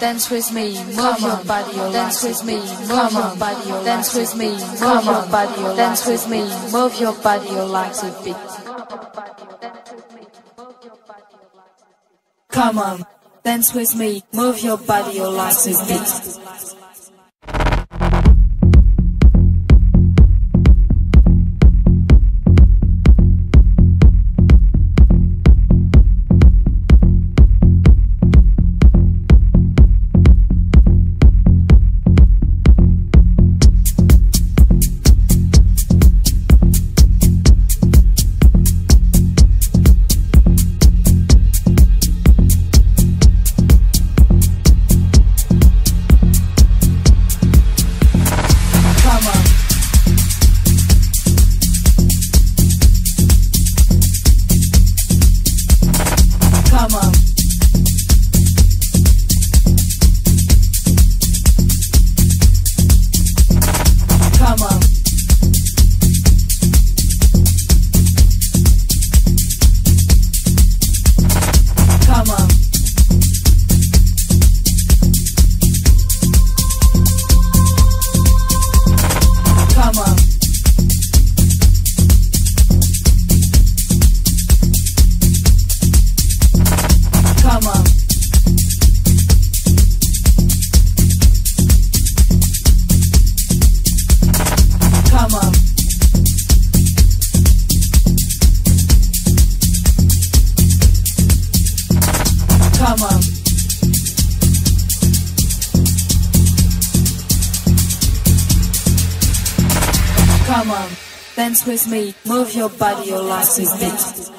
dance with me, move your body, dance with me, move your body, dance with me, move your body, dance with me, move your body, legs a bit. Come on, dance with me, move your body, your legs a bit. Come on, dance with me, move your body, your legs a bit.